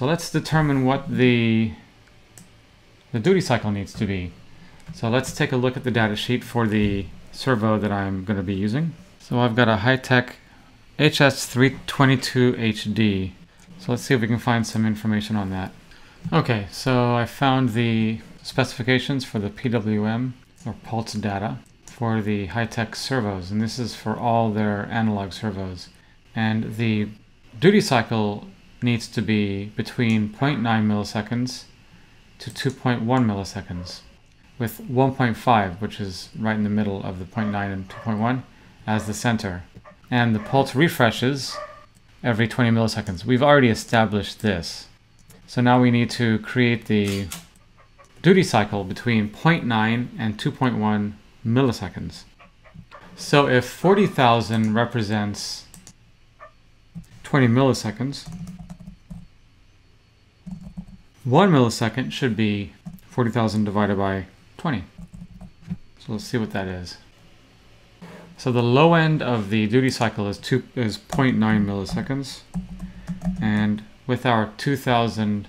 So let's determine what the, the duty cycle needs to be. So let's take a look at the data sheet for the servo that I'm going to be using. So I've got a Hitec HS322HD. So let's see if we can find some information on that. Okay, so I found the specifications for the PWM or pulse data for the Hitec servos, and this is for all their analog servos. And the duty cycle needs to be between 0.9 milliseconds to 2.1 milliseconds, with 1.5, which is right in the middle of the 0.9 and 2.1, as the center. And the pulse refreshes every 20 milliseconds. We've already established this. So now we need to create the duty cycle between 0.9 and 2.1 milliseconds. So if 40,000 represents 20 milliseconds, 1 millisecond should be 40,000 divided by 20. So let's see what that is. So the low end of the duty cycle is, two, is 0.9 milliseconds. And with our 2000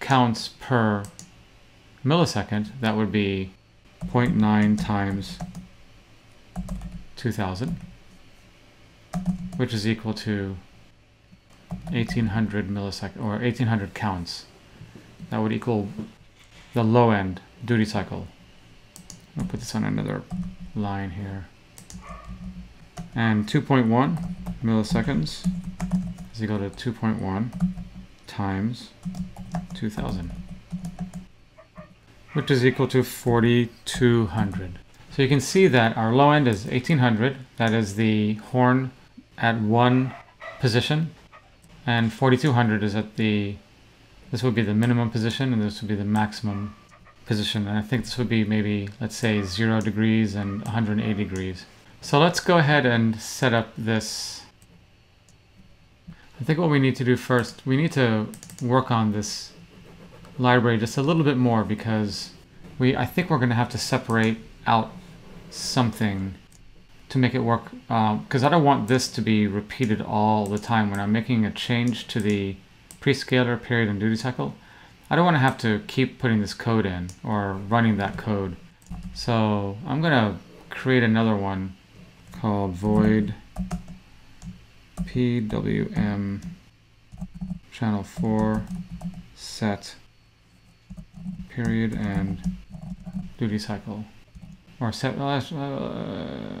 counts per millisecond, that would be 0.9 times 2000, which is equal to 1800 millisecond or 1800 counts. That would equal the low end duty cycle. I'll put this on another line here. And 2.1 milliseconds is equal to 2.1 times 2000, which is equal to 4200. So you can see that our low end is 1800, that is the horn at one position, and 4200 is at the, this would be the minimum position, and this would be the maximum position. And I think this would be maybe, let's say, 0 degrees and 180 degrees. So let's go ahead and set up this. I think what we need to do first, we need to work on this library just a little bit more because we I think we're going to have to separate out something to make it work because um, I don't want this to be repeated all the time when I'm making a change to the prescaler period and duty cycle. I don't want to have to keep putting this code in or running that code. So I'm going to create another one called void pwm channel 4 set period and duty cycle or set uh,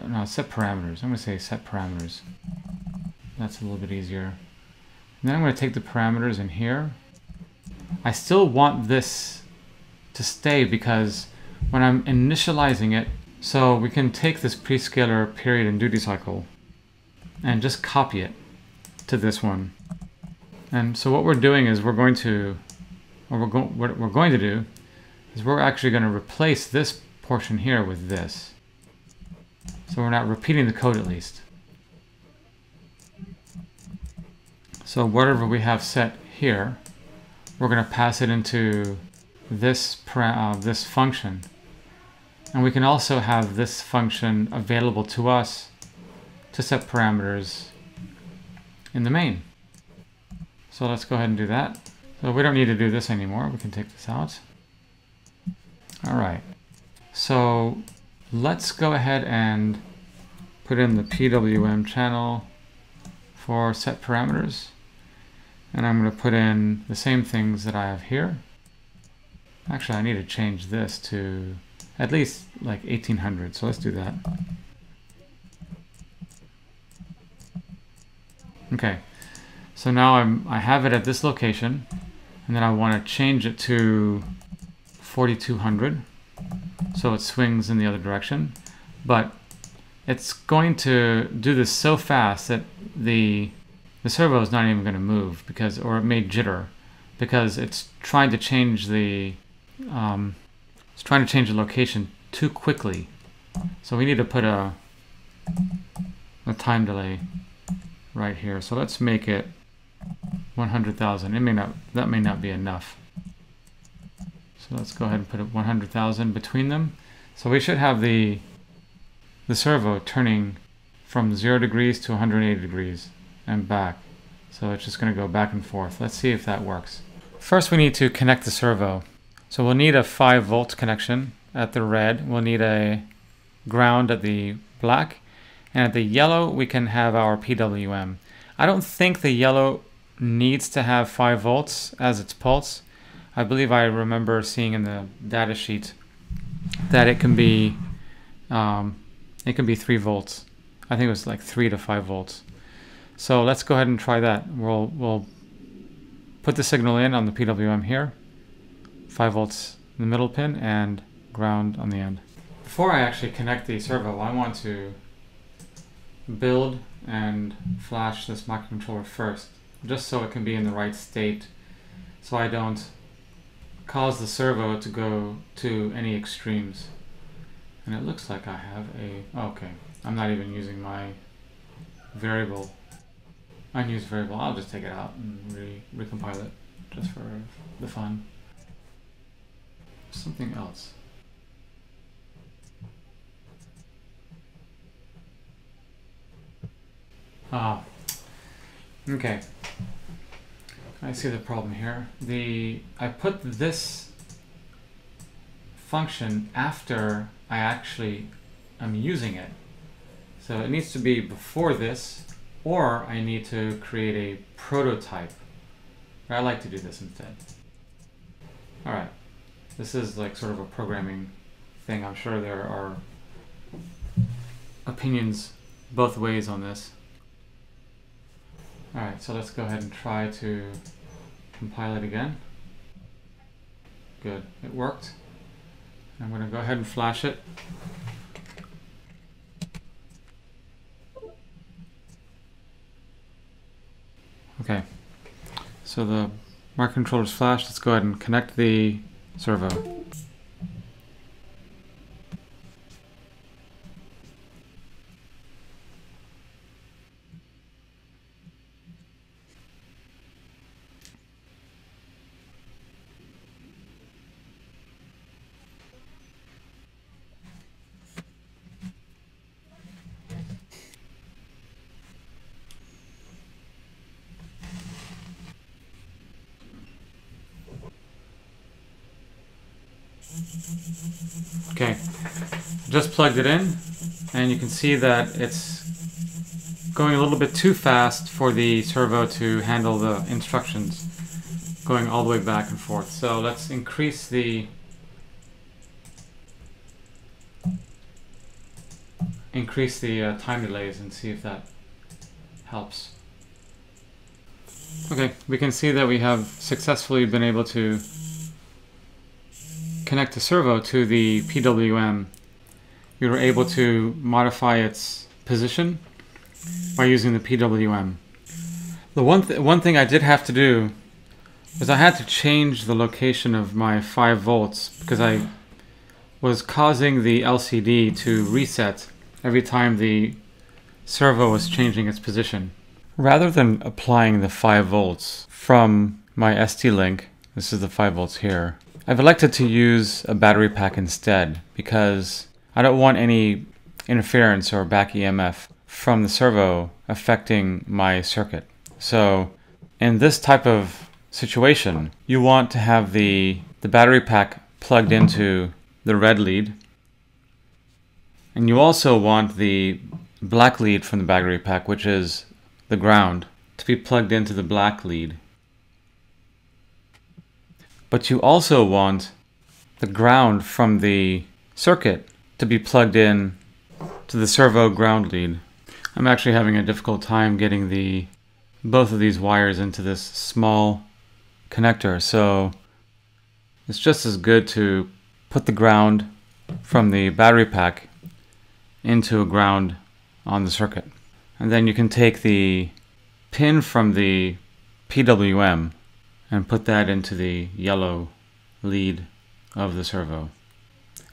no set parameters I'm gonna say set parameters that's a little bit easier and then I'm gonna take the parameters in here I still want this to stay because when I'm initializing it so we can take this prescaler period and duty cycle and just copy it to this one. And so what we're doing is we're going to, or we're, go what we're going to do is we're actually going to replace this portion here with this. So we're not repeating the code at least. So whatever we have set here, we're going to pass it into this, uh, this function and we can also have this function available to us to set parameters in the main. So let's go ahead and do that. So we don't need to do this anymore. We can take this out. All right. So let's go ahead and put in the PWM channel for set parameters. And I'm going to put in the same things that I have here. Actually, I need to change this to at least like 1800, so let's do that. Okay, so now I'm, I have it at this location, and then I want to change it to 4200, so it swings in the other direction. But it's going to do this so fast that the the servo is not even going to move because, or it may jitter, because it's trying to change the um, it's trying to change the location too quickly. So we need to put a, a time delay right here. So let's make it 100,000. It may not, that may not be enough. So let's go ahead and put 100,000 between them. So we should have the, the servo turning from 0 degrees to 180 degrees and back. So it's just going to go back and forth. Let's see if that works. First we need to connect the servo. So we'll need a 5 volt connection at the red. We'll need a ground at the black. And at the yellow we can have our PWM. I don't think the yellow needs to have 5 volts as its pulse. I believe I remember seeing in the data sheet that it can be um, it can be 3 volts. I think it was like 3 to 5 volts. So let's go ahead and try that. We'll, we'll put the signal in on the PWM here, 5 volts in the middle pin and ground on the end. Before I actually connect the servo, I want to build and flash this microcontroller first, just so it can be in the right state, so I don't cause the servo to go to any extremes. And it looks like I have a, okay, I'm not even using my variable, unused variable. I'll just take it out and re recompile it just for the fun. Something else. Ah, okay. I see the problem here. The I put this function after I actually am using it. So it needs to be before this, or I need to create a prototype. I like to do this instead. Alright, this is like sort of a programming thing. I'm sure there are opinions both ways on this. Alright, so let's go ahead and try to compile it again. Good, it worked. I'm going to go ahead and flash it. Okay, so the microcontroller is flashed. Let's go ahead and connect the servo. Okay, just plugged it in and you can see that it's going a little bit too fast for the servo to handle the instructions going all the way back and forth. So let's increase the increase the uh, time delays and see if that helps. Okay, we can see that we have successfully been able to connect the servo to the PWM, we were able to modify its position by using the PWM. The one, th one thing I did have to do was I had to change the location of my 5 volts because I was causing the LCD to reset every time the servo was changing its position. Rather than applying the 5 volts from my ST-Link, this is the 5 volts here, I've elected to use a battery pack instead because I don't want any interference or back EMF from the servo affecting my circuit. So in this type of situation, you want to have the, the battery pack plugged into the red lead. And you also want the black lead from the battery pack, which is the ground, to be plugged into the black lead. But you also want the ground from the circuit to be plugged in to the servo ground lead. I'm actually having a difficult time getting the both of these wires into this small connector so it's just as good to put the ground from the battery pack into a ground on the circuit and then you can take the pin from the PWM and put that into the yellow lead of the servo.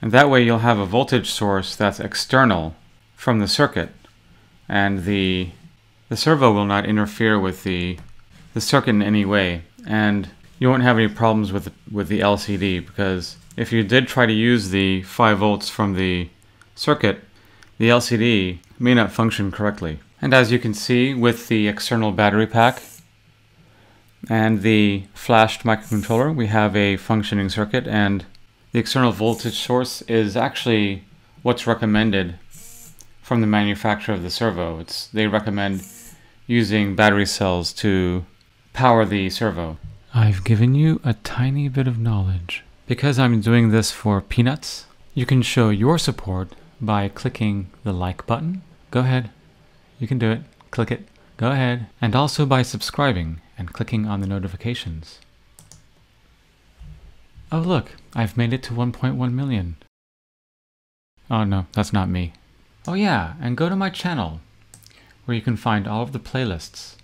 And that way you'll have a voltage source that's external from the circuit and the the servo will not interfere with the the circuit in any way and you won't have any problems with with the LCD because if you did try to use the 5 volts from the circuit the LCD may not function correctly. And as you can see with the external battery pack and the flashed microcontroller, we have a functioning circuit and the external voltage source is actually what's recommended from the manufacturer of the servo. It's, they recommend using battery cells to power the servo. I've given you a tiny bit of knowledge. Because I'm doing this for peanuts, you can show your support by clicking the like button. Go ahead. You can do it. Click it. Go ahead. And also by subscribing and clicking on the notifications. Oh look, I've made it to 1.1 million. Oh no, that's not me. Oh yeah, and go to my channel, where you can find all of the playlists